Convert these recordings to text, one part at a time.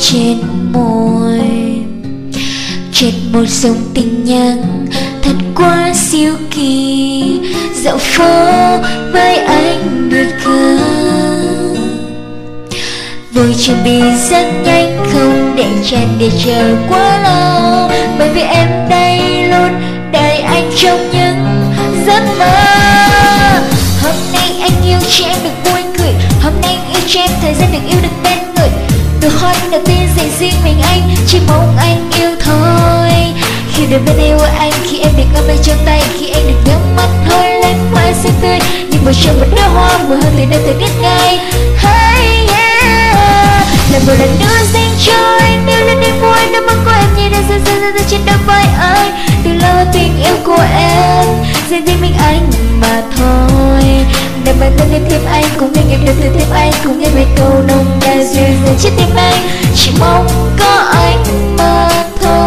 trên môi. Trên một dòng tình nhân, thật quá siêu kỳ. Dạo phố với anh được khờ vội chuẩn bị rất nhanh, không để chàng để chờ quá lâu. Bởi vì em đây luôn đợi anh trong những giấc mơ. Hôm nay anh yêu chị em được vui cười. Hôm nay yêu chị em thời gian được yêu nụ được đầu tiên dành riêng mình anh, chỉ mong anh yêu thôi. Khi được bên yêu anh, khi em được ôm anh trong tay, khi anh được nhắm mắt thôi lên hoa xinh tươi như một trong một đóa hoa, mùa hương từ đây thời tiết ngay. Hey, yeah. Là một lần nữa dành cho anh yêu lên đêm vui đôi mắt của em như đang rơi rơi rơi trên đôi vai anh từ lâu tình yêu của em, dành riêng mình anh mà thôi để mà tay lên thêm anh, cùng nghe nhịp được từ thêm anh, cùng nghe về câu nồng nàn duyên. Dàng chết tim anh chỉ mong có anh mà thôi.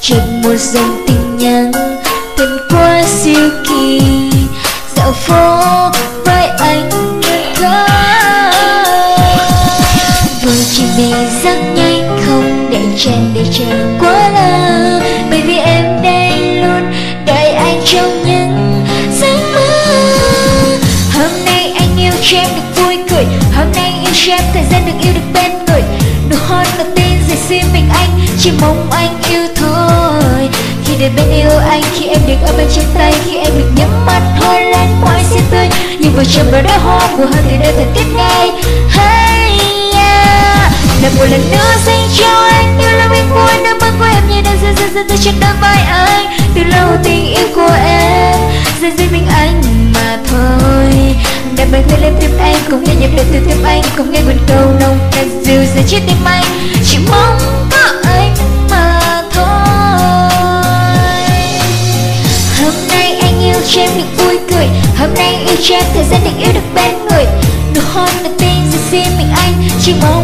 Trên một dòng tin nhắn Tên quá siêu kỳ, dạo phố vì rất nhanh không để chàng để chờ quá lâu. Bởi vì em đây luôn đợi anh trong những giấc mơ. Hôm nay anh yêu cho em được vui cười. Hôm nay yêu cho em thời gian được yêu được bên người. Nụ hôn đầu tiên dành riêng mình anh, chỉ mong anh yêu thôi. Khi được bên yêu anh, khi em được ôm anh trong tay, khi em được nhắm mắt, hôn lên môi xin tươi. Nhưng vừa trong bờ đóa hoa mùa hơn từ đây thời tiết ngay là một lần nữa dành cho anh như là mình vui nước mắt của em như đang rơi rơi rơi rơi trên đôi vai anh. Từ lâu tình yêu của em dành riêng mình anh mà thôi. Đẹp bài tay lên tim anh cùng nghe nhịp đập từ tim anh cùng nghe nguồn câu nồng nàn dịu dàng chiếc tim anh. Chỉ mong có anh mà thôi. Hôm nay anh yêu cho em được vui cười, hôm nay yêu cho em thời gian được yêu được bên người. Nụ hôn đầu tiên dành riêng mình anh, chỉ mong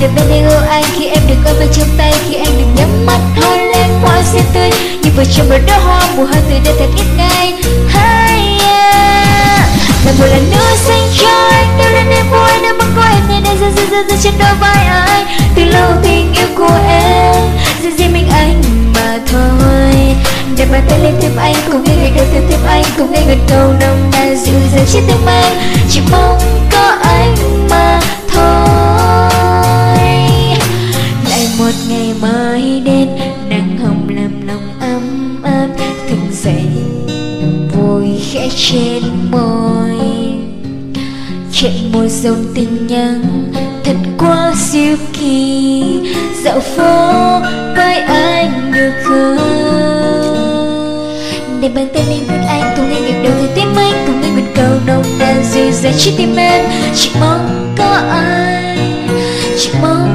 được bên yêu anh. Khi em được ôm anh trong tay, khi anh được nhắm mắt, hôn lên hoa xinh tươi. Như vừa trong một đóa hoa, mùa hoa tươi đây thật ít ngày. Hey yeah là một lần nữa dành cho anh. Đưa lên em vui đã mắt của em nên đang rơi rơi rơi rơi trên đôi vai anh. Từ lâu tình yêu của em, giữ riêng mình anh mà thôi. Để bàn tay lên tim anh, cùng nghe người đầu tiên tim anh, cùng nghe người câu nồng nàn dịu dàng chiếc tim anh. Chỉ mong có anh mà thôi. Môi khẽ trên môi. Trên một dòng tin nhắn thật quá siêu kỳ. Dạo phố với anh được không để bàn tay lên mắt anh, cùng nghe nhịp đầu thì tim anh, cùng nghe nguyện cầu nồng nàn dịu dàng trái tim em. Chỉ mong có ai, chỉ mong